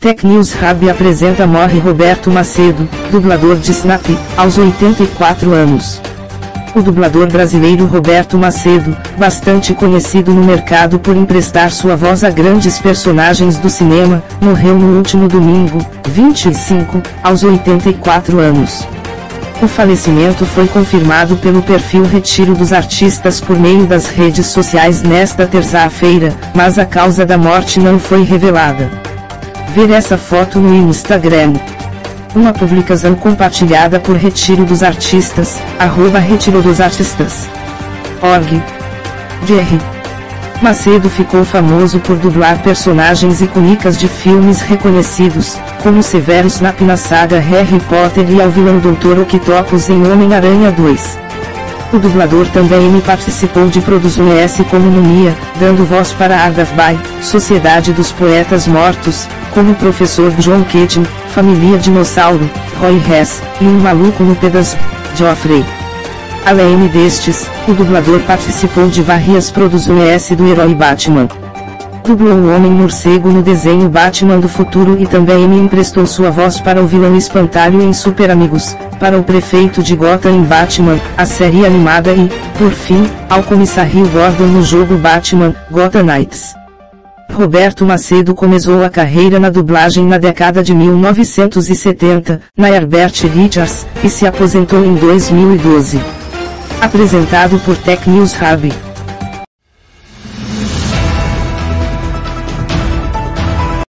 Tech News Hub apresenta Morre Roberto Macedo, dublador de Snap, aos 84 anos. O dublador brasileiro Roberto Macedo, bastante conhecido no mercado por emprestar sua voz a grandes personagens do cinema, morreu no último domingo, 25, aos 84 anos. O falecimento foi confirmado pelo perfil Retiro dos Artistas por meio das redes sociais nesta terça-feira, mas a causa da morte não foi revelada. Ver essa foto no Instagram. Uma publicação compartilhada por Retiro dos Artistas, arroba Retiro dos Artistas. Org. Macedo ficou famoso por dublar personagens icônicas de filmes reconhecidos, como Severus Snape na saga Harry Potter e ao vilão Dr. Octopus em Homem-Aranha 2. O dublador também participou de produções S como Mumia, dando voz para Ardafbai, Sociedade dos Poetas Mortos, como Professor John Keating, Família Dinossauro, Roy Hess, e Um Maluco no Pedaço, Geoffrey. Além destes, o dublador participou de várias produções do herói Batman. Dublou o Homem Morcego no desenho Batman do Futuro e também me emprestou sua voz para o vilão Espantalho em Super Amigos, para o prefeito de Gotham em Batman, a série animada e, por fim, ao comissário Gordon no jogo Batman, Gotham Knights. Roberto Macedo começou a carreira na dublagem na década de 1970, na Herbert Richards, e se aposentou em 2012. Apresentado por Tech News Hub.